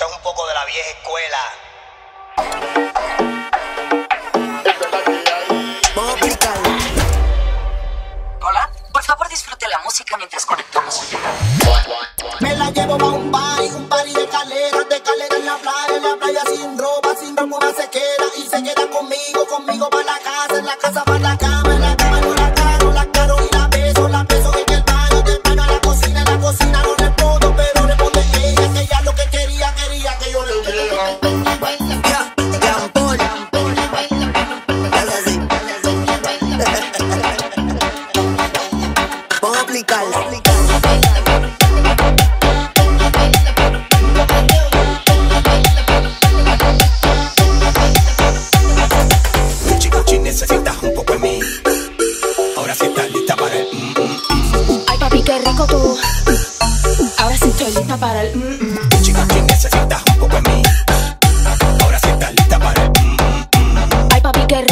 Esto es un poco de la vieja escuela. Hola, por favor disfrute la música mientras conectamos. Me la llevo pa' un party, un party de calera, de calera en la playa, en la playa sin ropa, sin ropa una se queda baila, baila.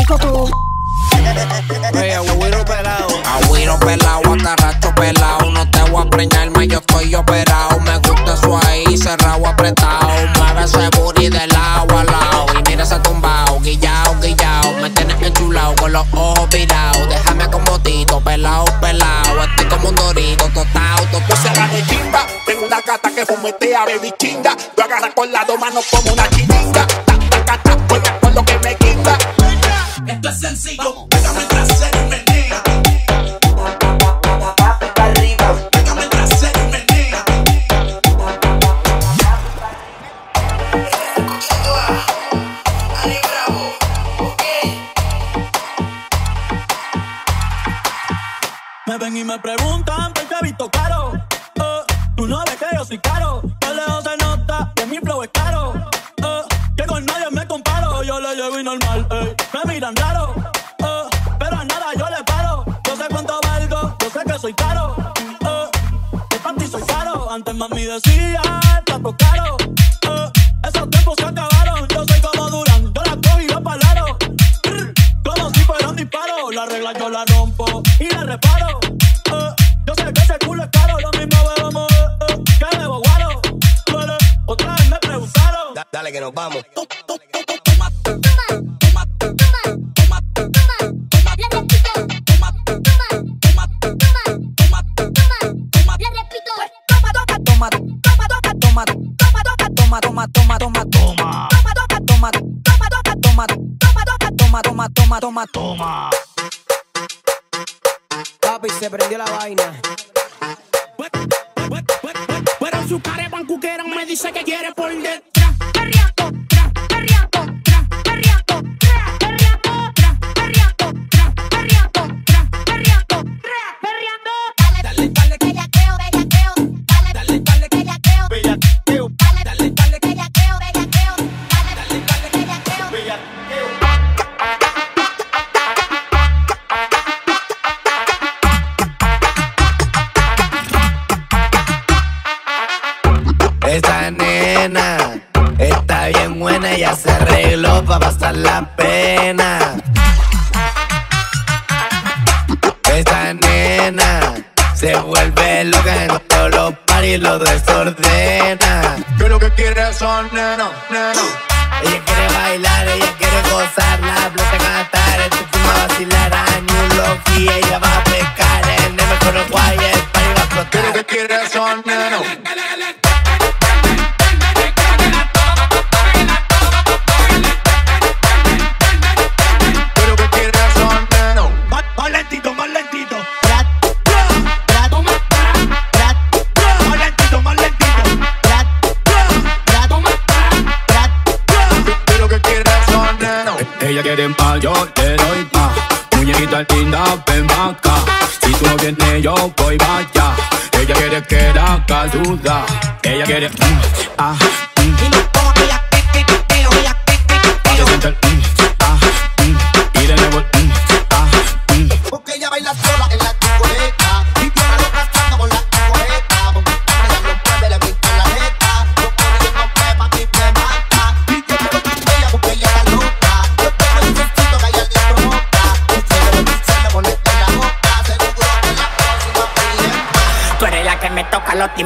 Rico tú. Ey, agüero pelado. Agüiro pelado, pelado. No te voy a preñarme, yo estoy operado. Me gusta eso ahí, cerrado, apretado. Mueve ese booty de lado a lado. Y mira ese tumbao, guillao, guillao. Me tienes enchulado con los ojos virados. Déjame como tito, pelado, pelado. Estoy como un dorito, tostado, Yo se tostado. la de chimba, tengo una gata que fumetea, baby chinga. Yo agarra con las dos manos como una chiringa. Ta, ta, ta, ta, Esto es sencillo, pégame el trasero y menea. Pégame trasero y menea. Me ven y me preguntan por qué he visto caro. Eh, tú no ves que yo soy caro. Soy caro. Eh, para ti soy caro. Antes mami decía, trato caro. Eh, esos tiempos se acabaron. Yo soy como Durán. Yo la cojo y yo palaro. Como si fuera un disparo, la regla yo la rompo y la reparo. Eh, yo sé que ese culo es caro, lo mismo bebemos eh, que bebo guaro. Otra vez me preguntaron. Da- dale que nos vamos. Toma, toma, toma, toma, toma, toma, toma, toma, toma, toma, toma, toma, toma, toma. Papi, se prendió la vaina. Pero su cara bancuquera me dice que quiere por detrás. Nena se vuelve loca en todos los paris, lo desordena. Yo lo que quiere son neno, neno. Ella quiere bailar, ella quiere gozar, la plata cantar, el tipo a vacilar, año loki, ella va a neno. Ella quiere pa, yo te doy pa. Muñequita linda, ven acá. Si tú no vienes, yo voy allá. Ella quiere que la caluda. Ella quiere, mm, ah, mm.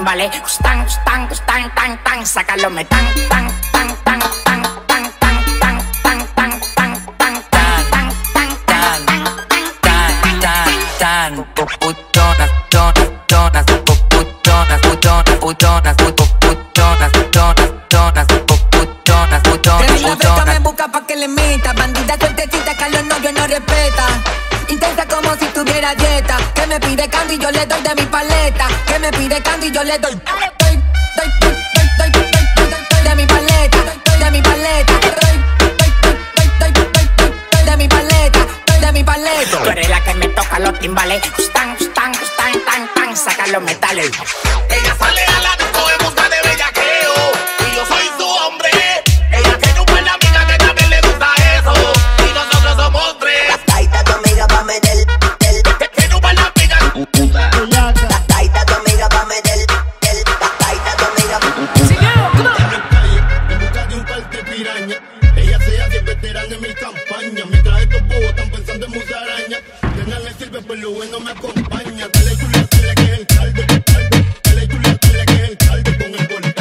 Timbales. Stang, tan, tan, tan, tan, sácalo, me tan, tan, tan, tan, tan, tan, tan, tan, tan, tan, tan, tan, tan, tan, tan, tan, tan, tan, putonas, tonas, tonas, putonas, putonas, putonas, putonas, putonas, putonas, putonas, me busca pa' que le meta Bandida sueltecita que a los novios no respeta intensa como si tuviera dieta. Que me pide candy yo le doy de mi paleta. Que me pide candy yo le doy. De mi paleta. De mi paleta. Doy, de mi paleta. De mi paleta. Tú eres la que me toca los timbales. Tan, tan, tan, tan, tan, saca los metales. Ella sale a la pues lo bueno me acompaña. Dale chula, dale que es el caldo, caldo. Dale chula, dale que es el caldo con el voltaje.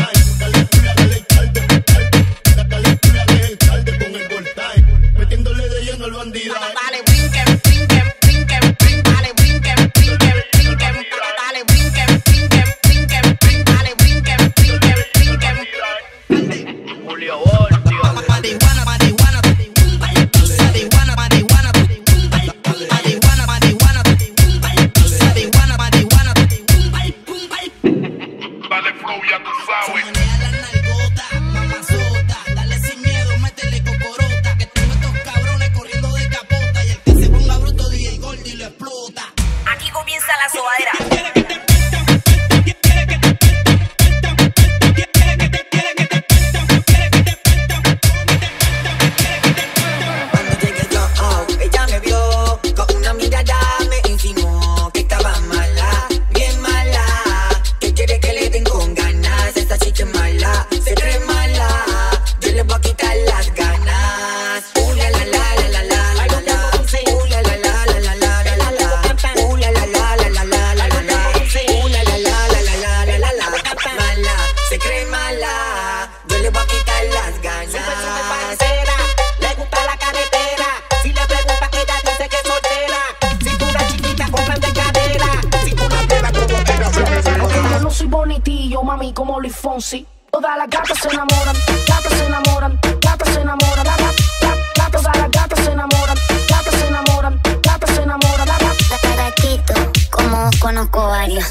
Como Luis Fonsi. Todas las gatas se enamoran, gatas se enamoran, gatas se enamoran, la, la, todas las gatas se enamoran, gatas se enamoran, gatas se enamoran. Caraquito, como conozco le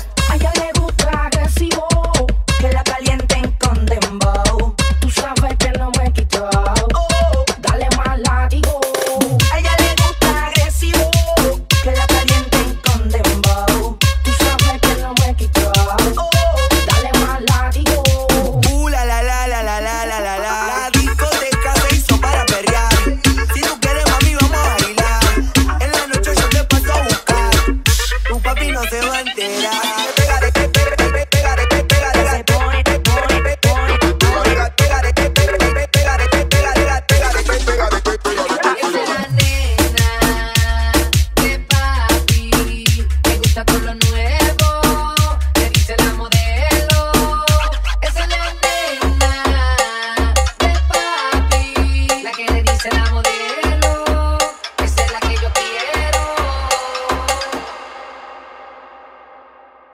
por la.